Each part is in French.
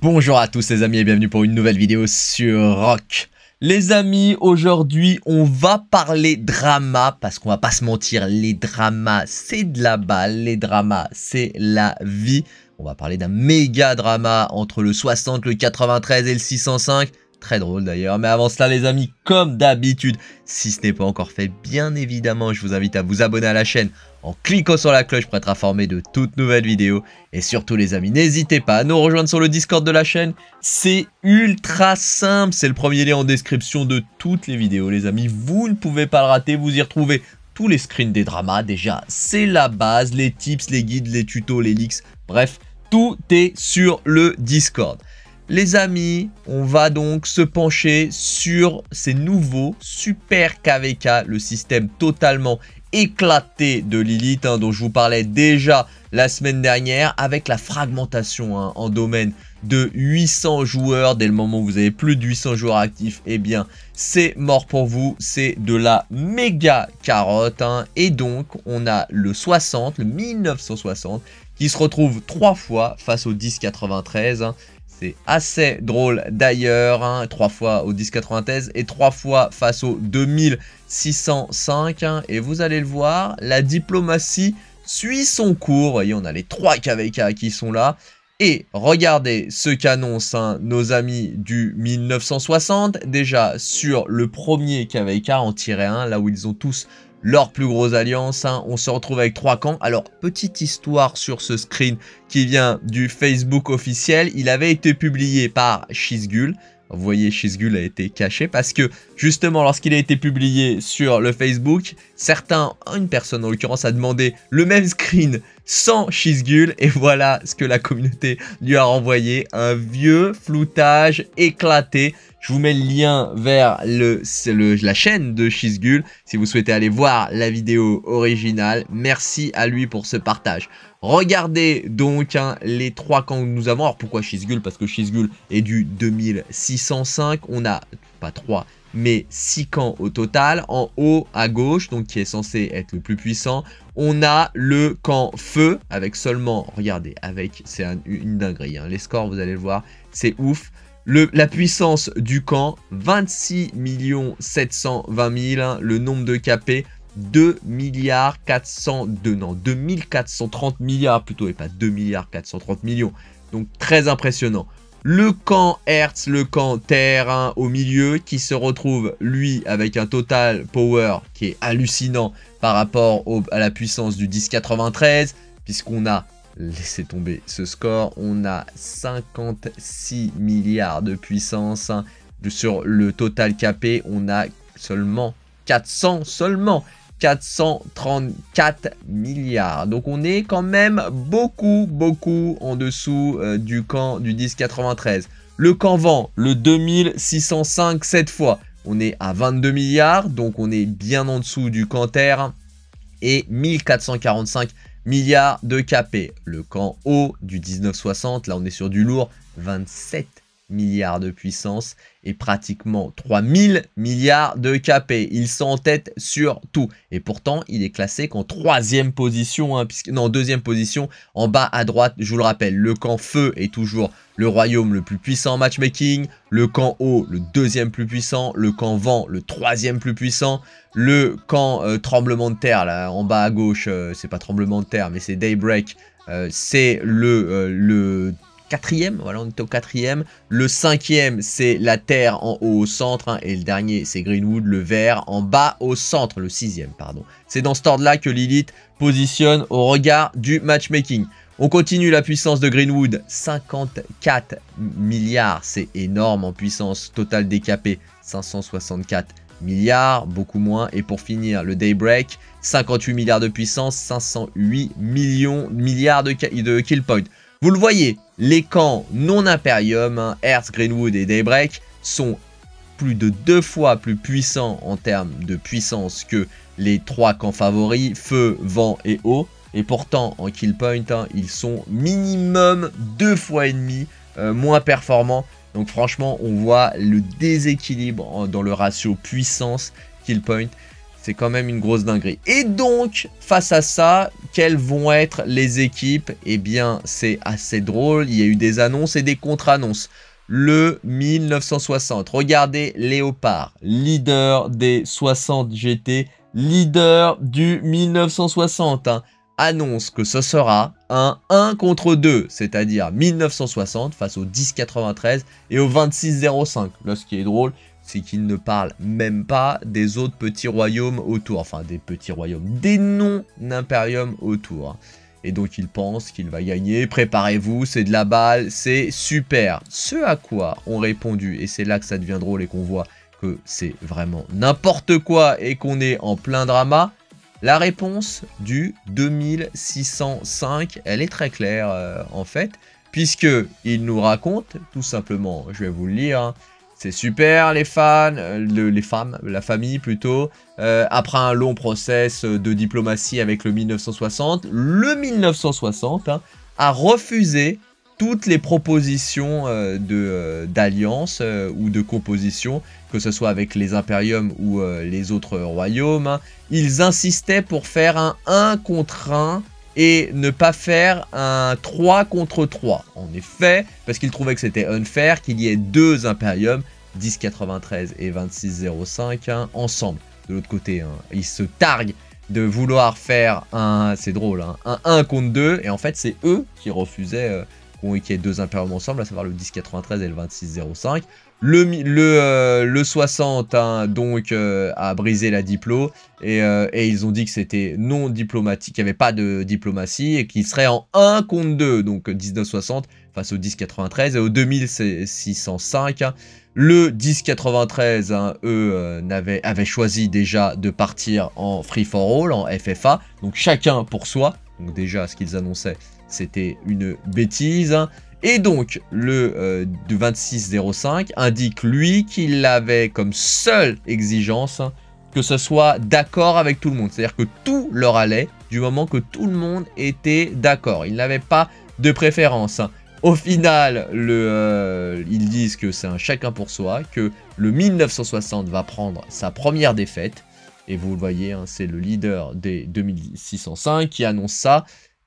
Bonjour à tous les amis et bienvenue pour une nouvelle vidéo sur Rock. Les amis, aujourd'hui on va parler drama parce qu'on va pas se mentir, les dramas c'est de la balle, les dramas c'est la vie. On va parler d'un méga drama entre le 60, le 93 et le 605. Très drôle d'ailleurs, mais avant cela les amis, comme d'habitude, si ce n'est pas encore fait, bien évidemment, je vous invite à vous abonner à la chaîne en cliquant sur la cloche pour être informé de toutes nouvelles vidéos. Et surtout les amis, n'hésitez pas à nous rejoindre sur le Discord de la chaîne, c'est ultra simple, c'est le premier lien en description de toutes les vidéos les amis, vous ne pouvez pas le rater, vous y retrouvez tous les screens des dramas, déjà c'est la base, les tips, les guides, les tutos, les leaks, bref, tout est sur le Discord. Les amis, on va donc se pencher sur ces nouveaux super KVK, le système totalement éclaté de Lilith hein, dont je vous parlais déjà la semaine dernière avec la fragmentation hein, en domaine de 800 joueurs. Dès le moment où vous avez plus de 800 joueurs actifs eh bien c'est mort pour vous. C'est de la méga carotte hein. et donc on a le 60 le 1960 qui se retrouve trois fois face au 1093 c'est assez drôle d'ailleurs, hein, trois fois au 1093 et trois fois face au 2605. Hein, et vous allez le voir, la diplomatie suit son cours. Voyez, on a les trois KVK qui sont là. Et regardez ce qu'annoncent hein, nos amis du 1960. Déjà sur le premier KVK en tiré 1, là où ils ont tous leur plus grosse alliance. Hein. On se retrouve avec trois camps. Alors, petite histoire sur ce screen qui vient du Facebook officiel. Il avait été publié par Shizgul. Vous voyez, Shizgul a été caché parce que justement, lorsqu'il a été publié sur le Facebook, certains, une personne en l'occurrence, a demandé le même screen sans Shizgul et voilà ce que la communauté lui a renvoyé. Un vieux floutage éclaté je vous mets le lien vers la chaîne de Shizgul si vous souhaitez aller voir la vidéo originale. Merci à lui pour ce partage. Regardez donc hein, les trois camps que nous avons. Alors pourquoi Shizgul? Parce que Shizgul est du 2605. On a pas trois mais 6 camps au total. En haut à gauche, donc qui est censé être le plus puissant, on a le camp feu avec seulement, regardez, avec, c'est une dinguerie, hein. les scores vous allez le voir, c'est ouf la puissance du camp, 26 720 000. le nombre de KP, 2 milliards 402, non, 2430 milliards plutôt, et pas 2 milliards 430 millions. Donc très impressionnant. Le camp Hertz, le camp Terre au milieu, qui se retrouve, lui, avec un total power qui est hallucinant par rapport à la puissance du 1093, puisqu'on a laissez tomber ce score. On a 56 milliards de puissance. Hein. Sur le total capé, on a seulement 400, seulement 434 milliards. Donc on est quand même beaucoup, beaucoup en dessous euh, du camp du 1093. Le camp vent, le 2605 cette fois, on est à 22 milliards, donc on est bien en dessous du camp terre. Et 1445 milliards de KP. Le camp haut du 1960, là on est sur du lourd, 27 milliards de puissance et pratiquement 3000 milliards de KP. Ils sont en tête sur tout. Et pourtant, il est classé qu'en troisième position, hein, puisque, non, deuxième position, en bas à droite, je vous le rappelle, le camp feu est toujours le royaume le plus puissant en matchmaking, le camp haut, le deuxième plus puissant, le camp vent, le troisième plus puissant, le camp euh, tremblement de terre, là, en bas à gauche, euh, c'est pas tremblement de terre, mais c'est Daybreak, euh, c'est le quatrième, voilà, on est au quatrième. Le cinquième, c'est la Terre en haut au centre, hein, et le dernier, c'est Greenwood, le vert, en bas au centre, le sixième, pardon. C'est dans ce ordre-là que Lilith positionne au regard du matchmaking. On continue la puissance de Greenwood, 54 milliards, c'est énorme en puissance totale décapée, 564 milliards, beaucoup moins. Et pour finir, le Daybreak, 58 milliards de puissance, 508 millions, milliards de, de kill point. Vous le voyez, les camps non Imperium, hein, Earth, Greenwood et Daybreak, sont plus de deux fois plus puissants en termes de puissance que les trois camps favoris, feu, vent et eau. Et pourtant, en kill point, hein, ils sont minimum deux fois et demi euh, moins performants. Donc franchement, on voit le déséquilibre dans le ratio puissance kill point. C'est quand même une grosse dinguerie. Et donc, face à ça, quelles vont être les équipes? Eh bien, c'est assez drôle. Il y a eu des annonces et des contre-annonces. Le 1960, regardez Léopard, leader des 60 GT, leader du 1960, hein, annonce que ce sera un 1 contre 2, c'est-à-dire 1960 face au 1093 et au 2605. Là, ce qui est drôle, c'est qu'il ne parle même pas des autres petits royaumes autour. Enfin, des petits royaumes, des non-impériums autour. Et donc, il pense qu'il va gagner. Préparez-vous, c'est de la balle, c'est super. Ce à quoi ont répondu, et c'est là que ça devient drôle et qu'on voit que c'est vraiment n'importe quoi et qu'on est en plein drama, la réponse du 2605, elle est très claire euh, en fait, puisque il nous raconte, tout simplement, je vais vous le lire, hein, c'est super les fans, euh, les femmes, la famille plutôt. Euh, après un long process de diplomatie avec le 1960, le 1960 hein, a refusé toutes les propositions euh, d'alliance ou de composition, que ce soit avec les impériums ou les autres royaumes. Hein. Ils insistaient pour faire un 1 contre 1 et ne pas faire un 3 contre 3. En effet, parce qu'il trouvait que c'était unfair qu'il y ait deux Imperium, 1093 et 2605, hein, ensemble. De l'autre côté, hein, ils se targuent de vouloir faire un, c'est drôle, hein, un 1 contre 2, et en fait c'est eux qui refusaient euh, qu'il y ait deux Imperium ensemble, à savoir le 1093 et le 2605. Le, le, le 60 hein, donc euh, a brisé la diplo et, euh, et ils ont dit que c'était non diplomatique, qu'il n'y avait pas de diplomatie et qu'il serait en 1 contre 2, donc 1960 face au 1093 et au 2605. Hein. Le 1093, hein, eux, euh, avaient choisi déjà de partir en free for all, en FFA, donc chacun pour soi. Donc déjà, ce qu'ils annonçaient, c'était une bêtise. Et donc, le euh, 2605 indique, lui, qu'il avait comme seule exigence que ce soit d'accord avec tout le monde. C'est-à-dire que tout leur allait du moment que tout le monde était d'accord. Ils n'avaient pas de préférence. Au final, euh, ils disent que c'est un chacun pour soi, que le 1960 va prendre sa première défaite. Et vous le voyez, hein, c'est le leader des 2605 qui annonce ça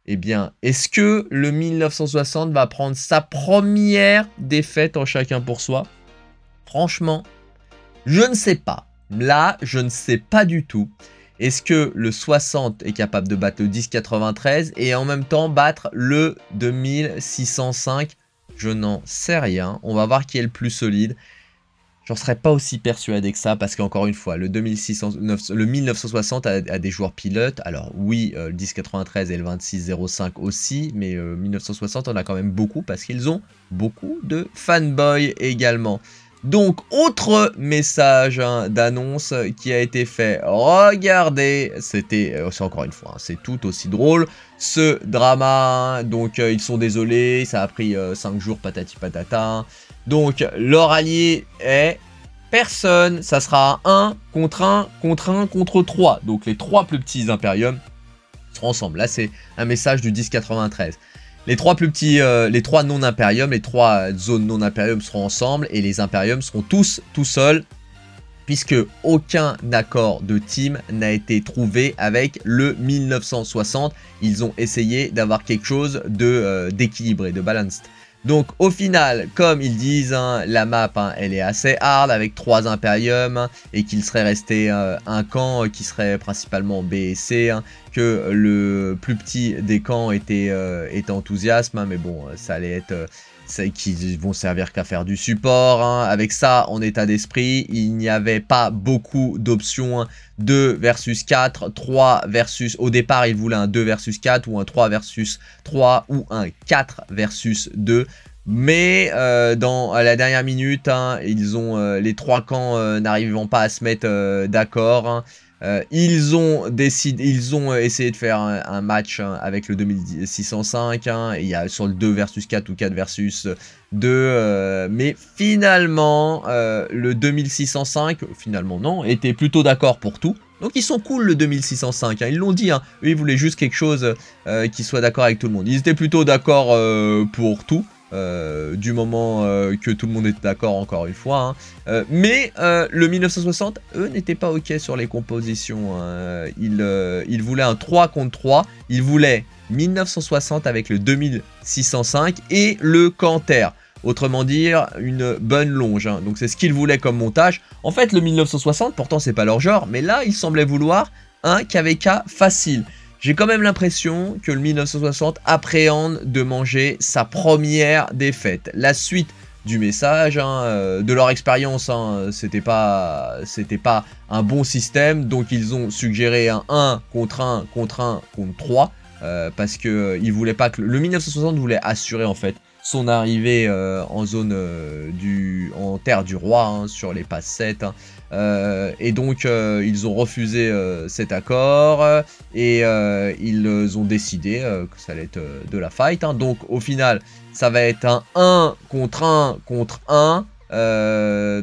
eh bien, est-ce que le 1960 va prendre sa première défaite en chacun pour soi? Franchement, je ne sais pas. Là, je ne sais pas du tout. Est-ce que le 60 est capable de battre le 1093 et en même temps battre le 2605 Je n'en sais rien. On va voir qui est le plus solide. J'en serais pas aussi persuadé que ça parce qu'encore une fois, le, 2600, le 1960 a, des joueurs pilotes. Alors oui, euh, le 1093 et le 2605 aussi, mais 1960 euh, on a quand même beaucoup parce qu'ils ont beaucoup de fanboys également. Donc, autre message hein, d'annonce qui a été fait. Regardez, c'était, euh, c'est encore une fois, hein, c'est tout aussi drôle. Ce drama, donc ils sont désolés, ça a pris 5 jours patati patata. Donc, leur allié est personne. Ça sera 1 contre 1 contre 1 contre 3. Donc, les trois plus petits Imperium seront ensemble. Là, c'est un message du 1093. Les trois plus petits, euh, les trois non-impériums, les trois zones non-impérium seront ensemble et les impériums seront tous tout seuls puisque aucun accord de team n'a été trouvé avec le 1960. Ils ont essayé d'avoir quelque chose euh, d'équilibré, de balanced. Donc au final, comme ils disent, hein, la map hein, elle est assez hard avec trois Imperium et qu'il serait resté euh, un camp qui serait principalement B et C, hein, que le plus petit des camps était, euh, enthousiasme, mais bon, ça allait être... Euh, qui vont servir qu'à faire du support. Hein. Avec ça en état d'esprit, il n'y avait pas beaucoup d'options 2 versus 4, 3 versus... Au départ, il voulait un 2 versus 4 ou un 3 versus 3 ou un 4 versus 2. Mais euh, dans la dernière minute, hein, euh, les trois camps euh, n'arrivant pas à se mettre d'accord. Hein. Euh, ils ont décidé, ils ont euh, essayé de faire un, match hein, avec le 2605. Hein, il y a sur le 2 versus 4 ou 4 versus 2. Euh, mais finalement, le 2605, finalement non, était plutôt d'accord pour tout. Donc ils sont cool le 2605, hein, ils l'ont dit, ils voulaient juste quelque chose qui soit d'accord avec tout le monde. Ils étaient plutôt d'accord pour tout, euh, du moment euh, que tout le monde était d'accord encore une fois. Hein. mais le 1960, eux, n'étaient pas OK sur les compositions. Hein. Ils, voulaient un 3 contre 3. Ils voulaient 1960 avec le 2605 et le Canter. Autrement dire, une bonne longe. Hein. Donc c'est ce qu'ils voulaient comme montage. En fait, le 1960, pourtant c'est pas leur genre, mais là, ils semblaient vouloir un KVK facile. J'ai quand même l'impression que le 1960 appréhende de manger sa première défaite. La suite du message, hein, euh, de leur expérience, hein, c'était pas, pas un bon système, donc ils ont suggéré un 1 contre 1 contre 1 contre 3, euh, parce que euh, ils voulaient pas que le 1960 voulait assurer en fait son arrivée euh, en zone euh, du en terre du roi hein, sur les passes 7 hein. euh, et donc ils ont refusé cet accord et ils ont décidé que ça allait être de la fight hein. donc au final ça va être un 1 contre 1 contre 1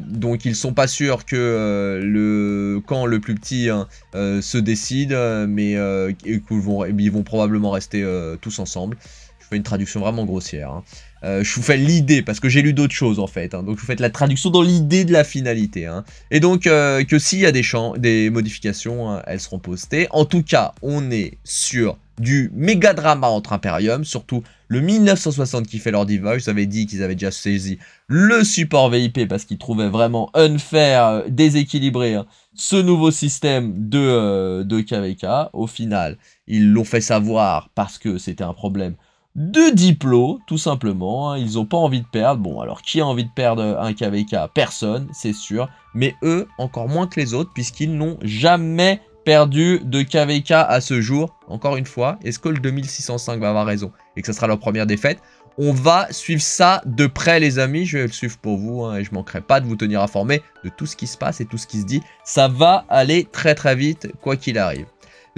donc ils sont pas sûrs que le camp le plus petit se décide, mais ils, vont, ils vont probablement rester tous ensemble. Je fais une traduction vraiment grossière. Euh, je vous fais l'idée, parce que j'ai lu d'autres choses en fait. Hein. donc je vous faites la traduction dans l'idée de la finalité. Hein. Et donc euh, que s'il y a des, champs, des modifications, hein, elles seront postées. En tout cas, on est sur du méga drama entre Imperium, surtout le 1960 qui fait leur device. Vous avez dit qu'ils avaient déjà saisi le support VIP parce qu'ils trouvaient vraiment unfair, euh, déséquilibré ce nouveau système de, de KVK. Au final, ils l'ont fait savoir parce que c'était un problème de diplômes, tout simplement. Hein. Ils n'ont pas envie de perdre. Bon, alors qui a envie de perdre un KVK Personne, c'est sûr. Mais eux, encore moins que les autres, puisqu'ils n'ont jamais perdu de KVK à ce jour. Encore une fois, est-ce que le 2605 va avoir raison et que ce sera leur première défaite? On va suivre ça de près les amis, je vais le suivre pour vous hein, et je manquerai pas de vous tenir informé de tout ce qui se passe et tout ce qui se dit. Ça va aller très très vite quoi qu'il arrive.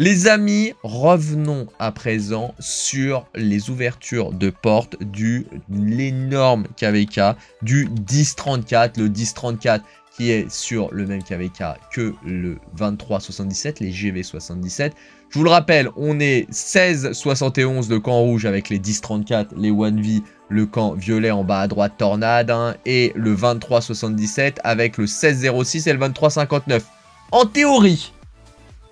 Les amis, revenons à présent sur les ouvertures de porte du l'énorme KVK du 1034, le 1034 qui est sur le même KVK que le 2377, les GV77. Je vous le rappelle, on est 1671 le camp rouge avec les 1034, les 1V, le camp violet en bas à droite Tornade, hein, et le 2377 avec le 1606 et le 2359. En théorie,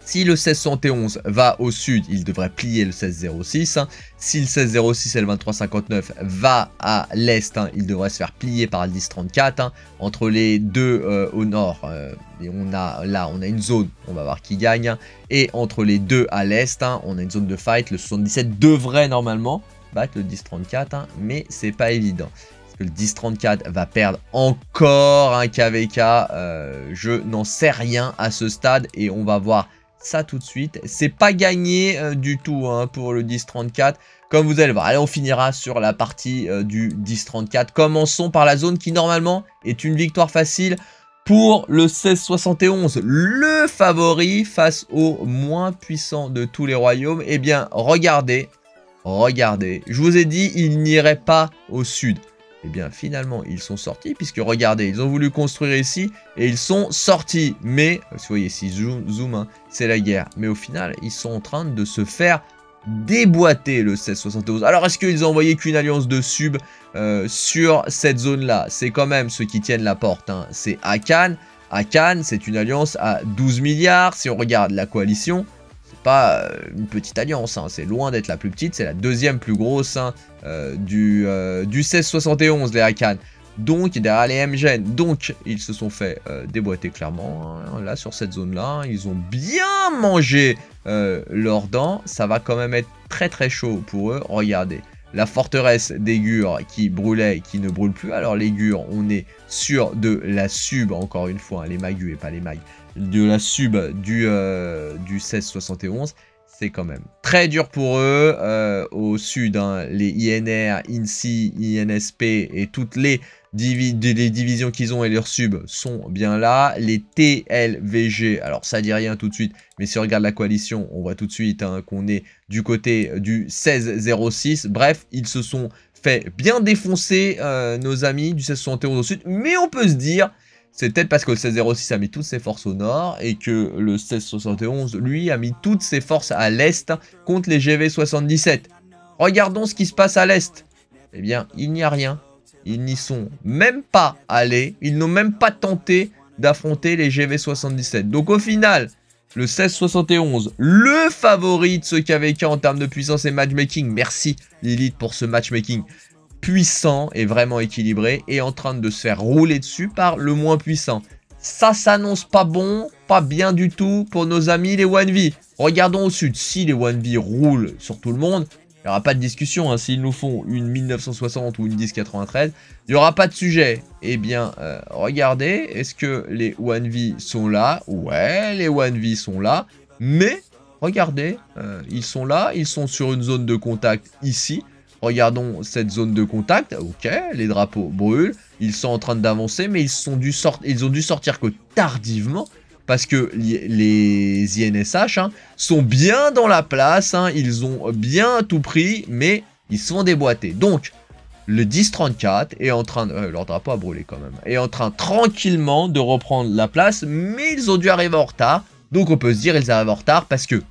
si le 1671 va au sud, il devrait plier le 1606. Hein. Si le 1606 et le 2359 va à l'est, hein, il devrait se faire plier par le 1034. Hein. Entre les deux euh, au nord, euh, on a là on a une zone, on va voir qui gagne. Et entre les deux à l'est, on a une zone de fight. Le 77 devrait normalement battre le 1034, mais c'est pas évident le 1034 va perdre encore un KVK. Euh, je n'en sais rien à ce stade et on va voir ça tout de suite. C'est pas gagné euh, du tout hein, pour le 10-34. Comme vous allez voir, allez on finira sur la partie euh, du 10-34. Commençons par la zone qui normalement est une victoire facile pour le 16-71. Le favori face au moins puissant de tous les royaumes. Eh bien, regardez, regardez. Je vous ai dit, il n'irait pas au sud. Eh bien, finalement, ils sont sortis, puisque regardez, ils ont voulu construire ici, et ils sont sortis. Mais, vous voyez, ici, zoom, zoom hein, c'est la guerre. Mais au final, ils sont en train de se faire déboîter le 1671. Alors, est-ce qu'ils ont envoyé qu'une alliance de sub euh, sur cette zone-là? C'est quand même ceux qui tiennent la porte. Hein. C'est Akan. Akan, c'est une alliance à 12 milliards. Si on regarde la coalition, euh, une petite alliance, hein. c'est loin d'être la plus petite, c'est la deuxième plus grosse hein, euh, du, euh, du 1671, les Hakan. Donc, derrière les MGN, donc, ils se sont fait déboîter clairement. Hein. Là, sur cette zone-là, ils ont bien mangé leurs dents. Ça va quand même être très très chaud pour eux. Regardez, la forteresse des Gurs qui brûlait qui ne brûle plus. Alors les Gurs, on est sur de la sub, encore une fois, les Magus et pas les Mags de la sub du, euh, du 1671, c'est quand même très dur pour eux. Euh, au sud, hein, les INR, INSI, INSP et toutes les, les divisions qu'ils ont et leurs subs sont bien là. Les TLVG, alors ça dit rien tout de suite, mais si on regarde la coalition, on voit tout de suite hein, qu'on est du côté du 1606. Bref, ils se sont fait bien défoncer, euh, nos amis du 1671 au sud, mais on peut se dire c'est peut-être parce que le 1606 a mis toutes ses forces au nord et que le 1671, lui, a mis toutes ses forces à l'est contre les GV77. Regardons ce qui se passe à l'est. eh bien, il n'y a rien. Ils n'y sont même pas allés. Ils n'ont même pas tenté d'affronter les GV77. Donc au final, le 1671, le favori de ce KVK en termes de puissance et matchmaking. Merci Lilith pour ce matchmaking puissant et vraiment équilibré. Et en train de se faire rouler dessus par le moins puissant. Ça s'annonce pas bon, pas bien du tout pour nos amis les 1V. Regardons au sud, si les 1V roulent sur tout le monde, il n'y aura pas de discussion. Hein. S'ils nous font une 1960 ou une 1093, il n'y aura pas de sujet. Eh bien, euh, regardez, est-ce que les 1V sont là? Ouais, les 1V sont là. Mais, regardez, euh, ils sont là, ils sont sur une zone de contact ici. Regardons cette zone de contact. Ok, les drapeaux brûlent. Ils sont en train d'avancer, mais ils, ont dû sortir que tardivement. Parce que les INSH hein, sont bien dans la place. Hein. ils ont bien tout pris, mais ils sont déboîtés. Donc, le 10-34 est en train de... Euh, leur drapeau a brûlé quand même. Est en train tranquillement de reprendre la place, mais ils ont dû arriver en retard. Donc on peut se dire ils arrivent en retard parce que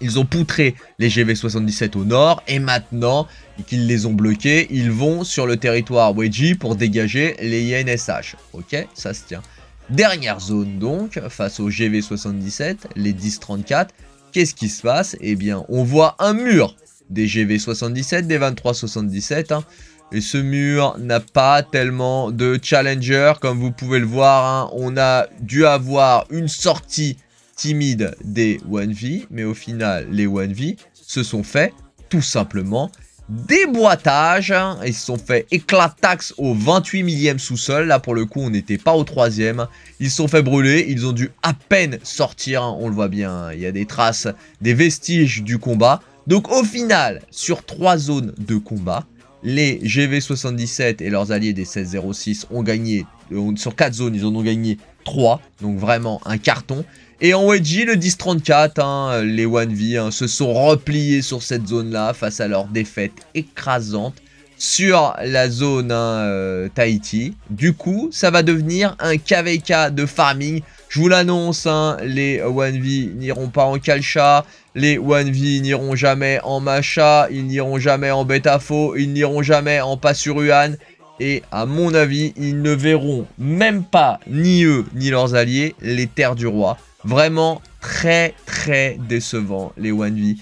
ils ont poutré les GV77 au nord et maintenant qu'ils les ont bloqués, ils vont sur le territoire Wedgie pour dégager les INSH. Ok, ça se tient. Dernière zone donc, face au GV77, les 1034. Qu'est-ce qui se passe? Eh bien, on voit un mur des GV77, des 2377. Hein. Et ce mur n'a pas tellement de challenger, comme vous pouvez le voir. Hein. On a dû avoir une sortie timide des 1V, mais au final, les 1V se sont fait tout simplement déboîtage. Ils se sont fait éclatax au 28 millième sous-sol. Là, pour le coup, on n'était pas au troisième. Ils se sont fait brûler. Ils ont dû à peine sortir. Hein. On le voit bien. Il y a des traces, des vestiges du combat. Donc, au final, sur trois zones de combat, les GV77 et leurs alliés des 1606 ont gagné, euh, sur 4 zones, ils en ont gagné 3, donc vraiment un carton. Et en wedgie, le 10-34, hein, les 1V hein, se sont repliés sur cette zone-là face à leur défaite écrasante sur la zone hein, euh, Tahiti. Du coup, ça va devenir un KVK de farming. Je vous l'annonce, les 1V n'iront pas en Kalcha, les 1V n'iront jamais en Macha, ils n'iront jamais en Betafo, ils n'iront jamais en Pasuruan. Et à mon avis, ils ne verront même pas, ni eux, ni leurs alliés, les terres du roi. Vraiment très très décevant les 1V.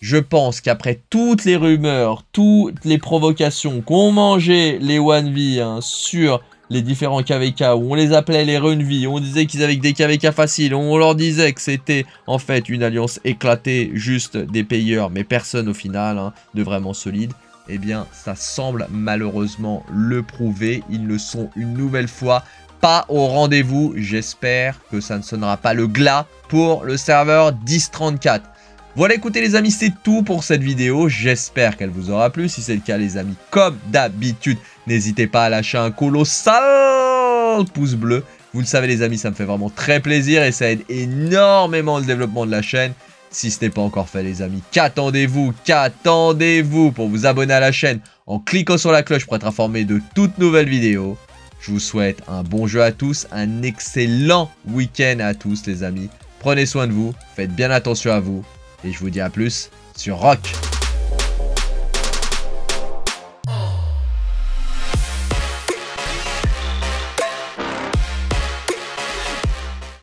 Je pense qu'après toutes les rumeurs, toutes les provocations qu'ont mangé les 1V hein, sur les différents KVK, où on les appelait les Runv, on disait qu'ils avaient des KVK faciles, on leur disait que c'était en fait une alliance éclatée, juste des payeurs, mais personne au final hein, de vraiment solide. Eh bien, ça semble malheureusement le prouver. Ils ne sont une nouvelle fois pas au rendez-vous. J'espère que ça ne sonnera pas le glas pour le serveur 1034. Voilà, écoutez les amis, c'est tout pour cette vidéo. J'espère qu'elle vous aura plu. Si c'est le cas, les amis, comme d'habitude, n'hésitez pas à lâcher un colossal pouce bleu. Vous le savez les amis, ça me fait vraiment très plaisir et ça aide énormément le développement de la chaîne. Si ce n'est pas encore fait les amis, qu'attendez-vous Qu'attendez-vous pour vous abonner à la chaîne en cliquant sur la cloche pour être informé de toutes nouvelles vidéos je vous souhaite un bon jeu à tous, un excellent week-end à tous les amis. Prenez soin de vous, faites bien attention à vous et je vous dis à plus sur Rock.